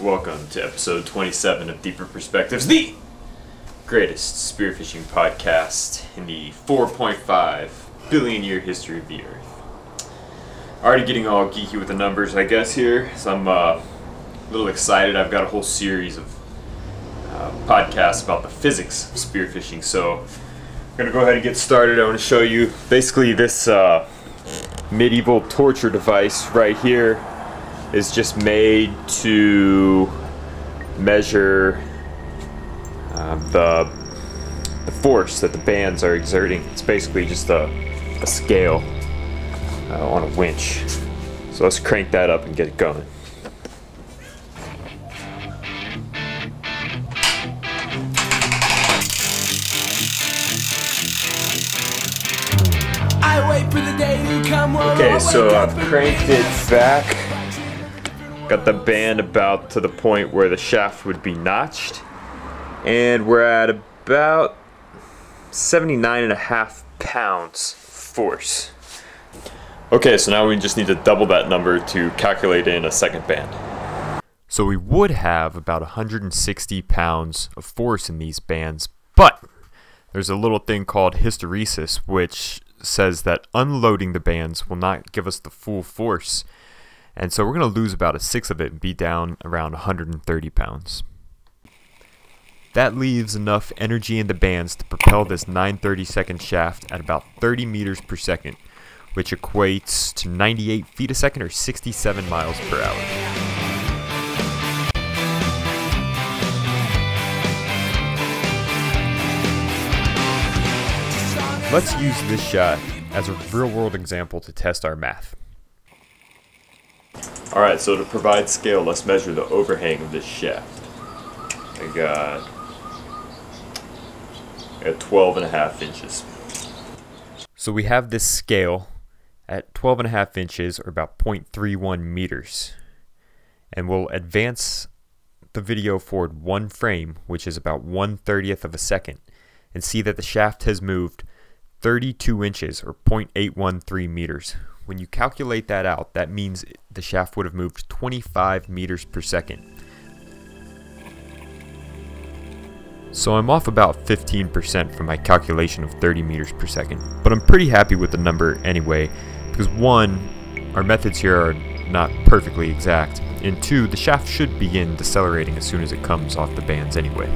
Welcome to episode 27 of Deeper Perspectives, the greatest spearfishing podcast in the 4.5 billion year history of the Earth. Already getting all geeky with the numbers, I guess, here, so I'm uh, a little excited. I've got a whole series of uh, podcasts about the physics of spearfishing, so I'm going to go ahead and get started. I want to show you basically this uh, medieval torture device right here is just made to measure uh, the the force that the bands are exerting. It's basically just a, a scale uh, on a winch. So let's crank that up and get it going. Okay, so I've cranked it back. Got the band about to the point where the shaft would be notched. And we're at about 79 and a half pounds force. Okay, so now we just need to double that number to calculate in a second band. So we would have about 160 pounds of force in these bands, but there's a little thing called hysteresis, which says that unloading the bands will not give us the full force and so we're going to lose about a sixth of it and be down around 130 pounds. That leaves enough energy in the bands to propel this 930 second shaft at about 30 meters per second, which equates to 98 feet a second or 67 miles per hour. Let's use this shot as a real world example to test our math. Alright, so to provide scale, let's measure the overhang of this shaft. I got, I got 12 and a half inches. So we have this scale at 12 and a half inches, or about 0.31 meters. And we'll advance the video forward one frame, which is about 1 30th of a second, and see that the shaft has moved 32 inches, or 0.813 meters, when you calculate that out, that means the shaft would have moved 25 meters per second. So I'm off about 15% from my calculation of 30 meters per second, but I'm pretty happy with the number anyway, because one, our methods here are not perfectly exact, and two, the shaft should begin decelerating as soon as it comes off the bands anyway.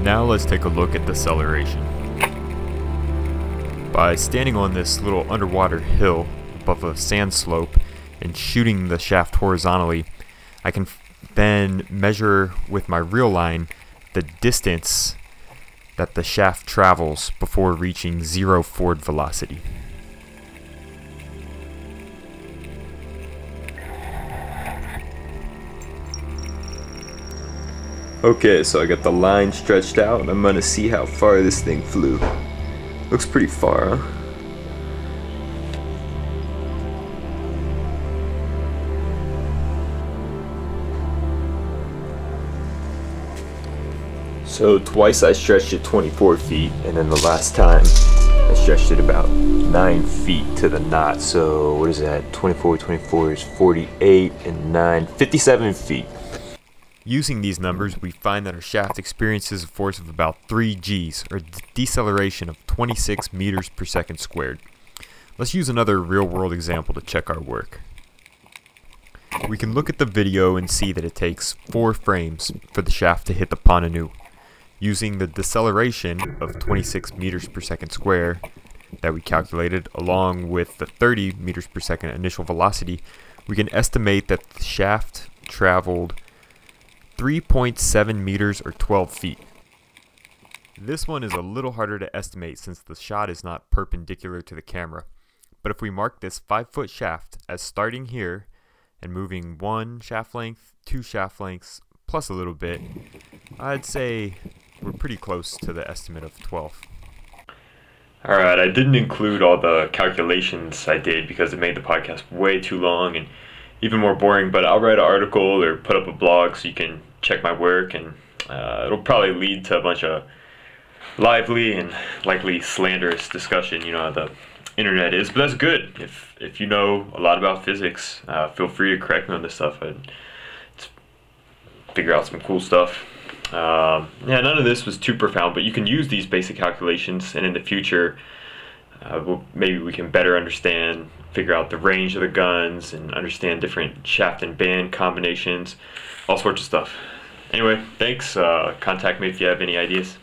Now let's take a look at deceleration. By standing on this little underwater hill above a sand slope and shooting the shaft horizontally, I can then measure with my reel line the distance that the shaft travels before reaching zero forward velocity. Okay, so I got the line stretched out and I'm gonna see how far this thing flew. Looks pretty far, huh? So twice I stretched it 24 feet, and then the last time I stretched it about 9 feet to the knot. So what is that? 24, 24 is 48, and 9, 57 feet. Using these numbers, we find that our shaft experiences a force of about 3 g's, or deceleration of 26 meters per second squared. Let's use another real-world example to check our work. We can look at the video and see that it takes 4 frames for the shaft to hit the Ponanu. Using the deceleration of 26 meters per second square that we calculated, along with the 30 meters per second initial velocity, we can estimate that the shaft traveled 3.7 meters or 12 feet. This one is a little harder to estimate since the shot is not perpendicular to the camera. But if we mark this 5 foot shaft as starting here and moving one shaft length, two shaft lengths, plus a little bit, I'd say we're pretty close to the estimate of 12. Alright, I didn't include all the calculations I did because it made the podcast way too long and even more boring, but I'll write an article or put up a blog so you can check my work, and uh, it'll probably lead to a bunch of lively and likely slanderous discussion. You know how the internet is, but that's good. If if you know a lot about physics, uh, feel free to correct me on this stuff. it's figure out some cool stuff. Um, yeah, none of this was too profound, but you can use these basic calculations, and in the future, uh, maybe we can better understand, figure out the range of the guns, and understand different shaft and band combinations, all sorts of stuff. Anyway, thanks. Uh, contact me if you have any ideas.